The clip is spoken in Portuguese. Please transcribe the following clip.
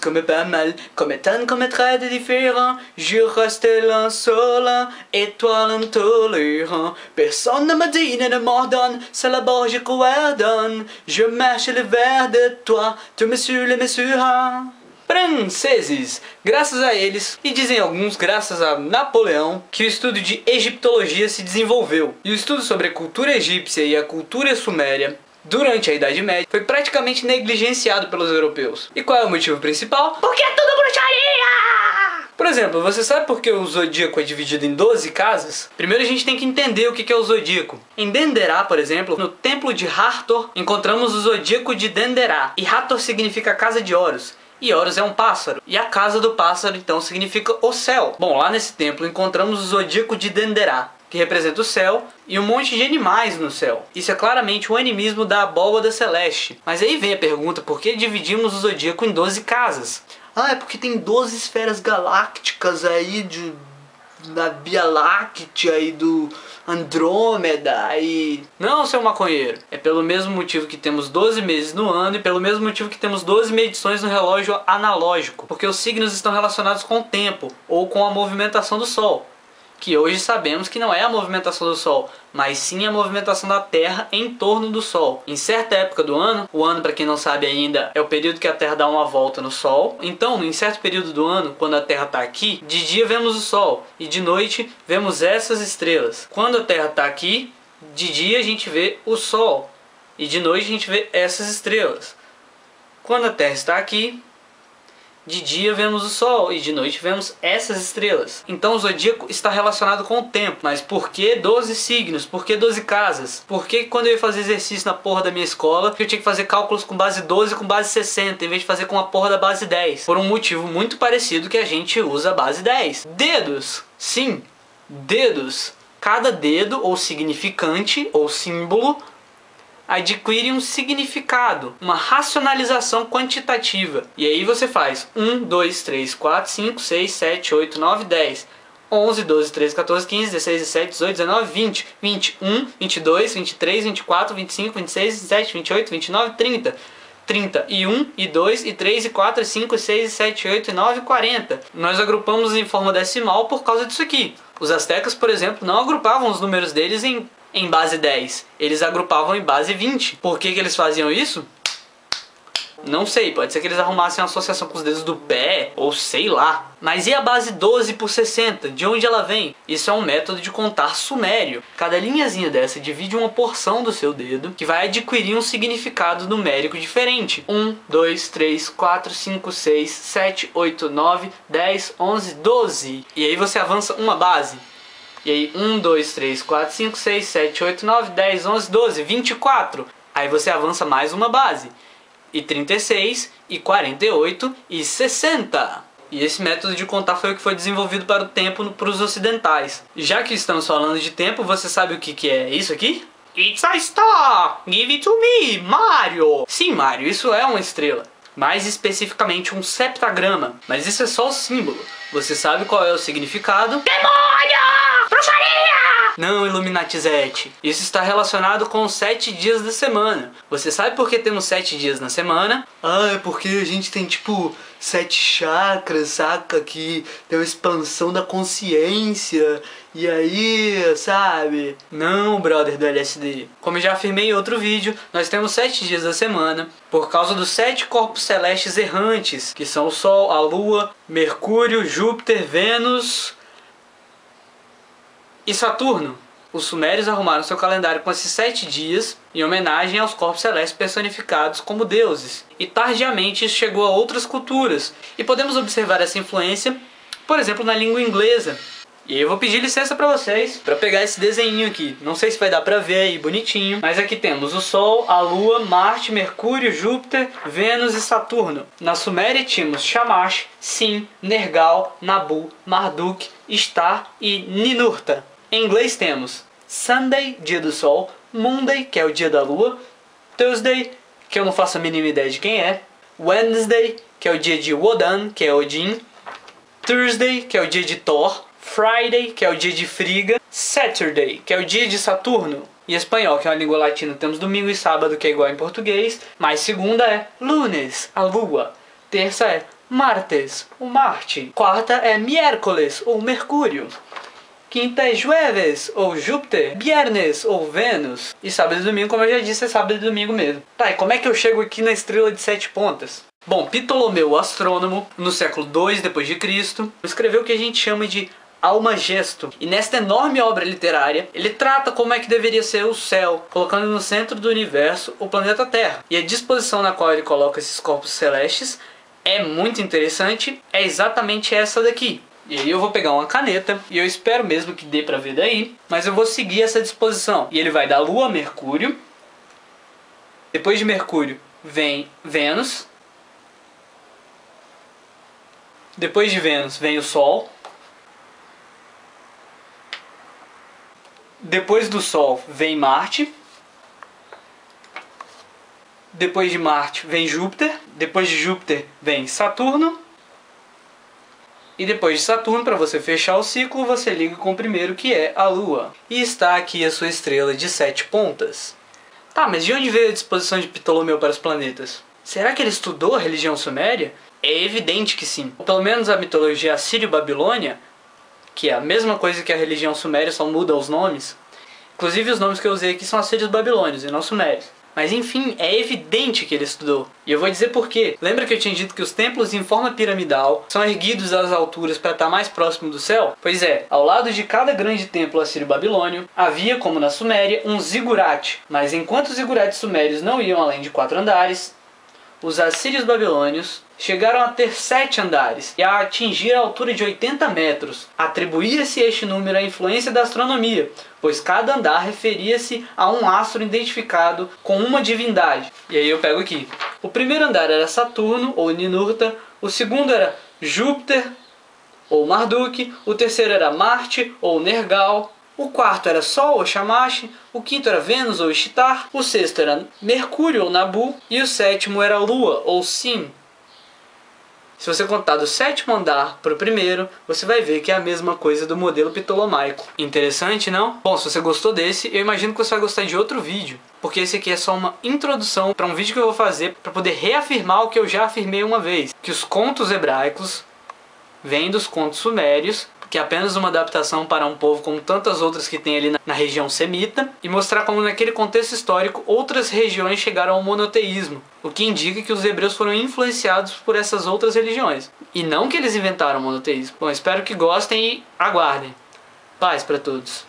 Comme pas mal, comme tant comme très différent, je reste l'insolent, étoile intolérant. Personne ne me dit, ne m'ordonne, c'est la bas je coordonne. Je marche le verre de toi, tu me suis le mesura. Franceses, graças a eles, e dizem alguns graças a Napoleão, que o estudo de egiptologia se desenvolveu. E o estudo sobre a cultura egípcia e a cultura suméria durante a Idade Média, foi praticamente negligenciado pelos europeus. E qual é o motivo principal? Porque é tudo bruxaria! Por exemplo, você sabe por que o zodíaco é dividido em 12 casas? Primeiro a gente tem que entender o que é o zodíaco. Em Denderá, por exemplo, no templo de Hathor, encontramos o zodíaco de Denderá. E Hathor significa casa de Horus. E Horus é um pássaro. E a casa do pássaro então significa o céu. Bom, lá nesse templo encontramos o zodíaco de Denderá que representa o céu, e um monte de animais no céu. Isso é claramente o animismo da abóbada celeste. Mas aí vem a pergunta, por que dividimos o zodíaco em 12 casas? Ah, é porque tem 12 esferas galácticas aí de da Via Láctea e do Andrômeda e... Não, seu maconheiro. É pelo mesmo motivo que temos 12 meses no ano e pelo mesmo motivo que temos 12 medições no relógio analógico. Porque os signos estão relacionados com o tempo ou com a movimentação do Sol que hoje sabemos que não é a movimentação do Sol, mas sim a movimentação da Terra em torno do Sol. Em certa época do ano, o ano para quem não sabe ainda é o período que a Terra dá uma volta no Sol. Então, em certo período do ano, quando a Terra está aqui, de dia vemos o Sol e de noite vemos essas estrelas. Quando a Terra está aqui, de dia a gente vê o Sol e de noite a gente vê essas estrelas. Quando a Terra está aqui, de dia vemos o Sol e de noite vemos essas estrelas. Então o zodíaco está relacionado com o tempo. Mas por que 12 signos? Por que 12 casas? Por que quando eu ia fazer exercício na porra da minha escola, eu tinha que fazer cálculos com base 12 com base 60, em vez de fazer com a porra da base 10? Por um motivo muito parecido que a gente usa a base 10. Dedos! Sim, dedos. Cada dedo ou significante ou símbolo adquire um significado, uma racionalização quantitativa. E aí você faz 1, 2, 3, 4, 5, 6, 7, 8, 9, 10. 11, 12, 13, 14, 15, 16, 17, 18, 19, 20, 21, 22, 23, 24, 25, 26, 27, 28, 29, 30. 30 e 1 e 2 e 3 e 4 e 5 e 6 e 7 e 8 e 9 e 40. Nós agrupamos em forma decimal por causa disso aqui. Os astecas, por exemplo, não agrupavam os números deles em em base 10, eles agrupavam em base 20. Por que, que eles faziam isso? Não sei, pode ser que eles arrumassem uma associação com os dedos do pé, ou sei lá. Mas e a base 12 por 60? De onde ela vem? Isso é um método de contar sumério. Cada linhazinha dessa divide uma porção do seu dedo, que vai adquirir um significado numérico diferente. 1, 2, 3, 4, 5, 6, 7, 8, 9, 10, 11, 12. E aí você avança uma base. E aí 1, 2, 3, 4, 5, 6, 7, 8, 9, 10, 11, 12, 24. Aí você avança mais uma base. E 36, e 48, e 60. E esse método de contar foi o que foi desenvolvido para o tempo para os ocidentais. Já que estamos falando de tempo, você sabe o que, que é isso aqui? It's a star! Give it to me, Mario! Sim, Mario, isso é uma estrela. Mais especificamente um septagrama. Mas isso é só o símbolo. Você sabe qual é o significado? Demônio! Bruxaria! Não, Illuminatizete. Isso está relacionado com os sete dias da semana. Você sabe por que temos sete dias na semana? Ah, é porque a gente tem tipo sete chakras, saca? Que tem uma expansão da consciência. E aí, sabe? Não, brother do LSD. Como já afirmei em outro vídeo, nós temos sete dias da semana por causa dos sete corpos celestes errantes, que são o Sol, a Lua, Mercúrio, Júpiter, Vênus, e Saturno. Os sumérios arrumaram seu calendário com esses sete dias em homenagem aos corpos celestes personificados como deuses. E tardiamente isso chegou a outras culturas. E podemos observar essa influência, por exemplo, na língua inglesa. E eu vou pedir licença para vocês para pegar esse desenho aqui. Não sei se vai dar para ver aí bonitinho, mas aqui temos o Sol, a Lua, Marte, Mercúrio, Júpiter, Vênus e Saturno. Na Suméria tínhamos Shamash, Sim, Nergal, Nabu, Marduk, Star e Ninurta. Em inglês temos Sunday, dia do sol, Monday, que é o dia da lua, Tuesday, que eu não faço a mínima ideia de quem é, Wednesday, que é o dia de Wodan, que é Odin, Thursday, que é o dia de Thor, Friday, que é o dia de Friga, Saturday, que é o dia de Saturno, E espanhol, que é uma língua latina, temos domingo e sábado, que é igual em português. Mas segunda é lunes, a lua. Terça é martes, o Marte. Quarta é miércoles, ou Mercúrio. Quinta é jueves, ou Júpiter. Viernes, ou Vênus. E sábado e domingo, como eu já disse, é sábado e domingo mesmo. Tá, e como é que eu chego aqui na estrela de sete pontas? Bom, Ptolomeu, astrônomo, no século II depois de Cristo, escreveu o que a gente chama de Almagesto. E nesta enorme obra literária, ele trata como é que deveria ser o céu, colocando no centro do universo o planeta Terra. E a disposição na qual ele coloca esses corpos celestes é muito interessante, é exatamente essa daqui. E aí eu vou pegar uma caneta e eu espero mesmo que dê para ver daí, mas eu vou seguir essa disposição. E ele vai da Lua a Mercúrio. Depois de Mercúrio vem Vênus. Depois de Vênus vem o Sol. Depois do Sol vem Marte. Depois de Marte vem Júpiter. Depois de Júpiter vem Saturno. E depois de Saturno, para você fechar o ciclo, você liga com o primeiro, que é a Lua. E está aqui a sua estrela de sete pontas. Tá, mas de onde veio a disposição de Ptolomeu para os planetas? Será que ele estudou a religião suméria? É evidente que sim. Pelo menos a mitologia assírio-babilônia, que é a mesma coisa que a religião suméria, só muda os nomes. Inclusive os nomes que eu usei aqui são assírios babilônios e não sumérios. Mas enfim, é evidente que ele estudou. E eu vou dizer por quê. Lembra que eu tinha dito que os templos em forma piramidal são erguidos às alturas para estar mais próximo do céu? Pois é, ao lado de cada grande templo assírio-babilônio, havia, como na Suméria, um zigurate. Mas enquanto os zigurates sumérios não iam além de quatro andares, os assírios babilônios chegaram a ter sete andares e a atingir a altura de 80 metros. Atribuía-se este número à influência da astronomia, pois cada andar referia-se a um astro identificado com uma divindade. E aí eu pego aqui. O primeiro andar era Saturno ou Ninurta, o segundo era Júpiter ou Marduk, o terceiro era Marte ou Nergal, o quarto era Sol ou Shamash, o quinto era Vênus ou Ishtar, o sexto era Mercúrio ou Nabu e o sétimo era Lua ou Sim. Se você contar do sétimo andar para o primeiro, você vai ver que é a mesma coisa do modelo ptolomaico. Interessante, não? Bom, se você gostou desse, eu imagino que você vai gostar de outro vídeo, porque esse aqui é só uma introdução para um vídeo que eu vou fazer para poder reafirmar o que eu já afirmei uma vez, que os contos hebraicos vêm dos contos sumérios que é apenas uma adaptação para um povo como tantas outras que tem ali na, na região semita, e mostrar como naquele contexto histórico outras regiões chegaram ao monoteísmo, o que indica que os hebreus foram influenciados por essas outras religiões, e não que eles inventaram o monoteísmo. Bom, espero que gostem e aguardem. Paz para todos.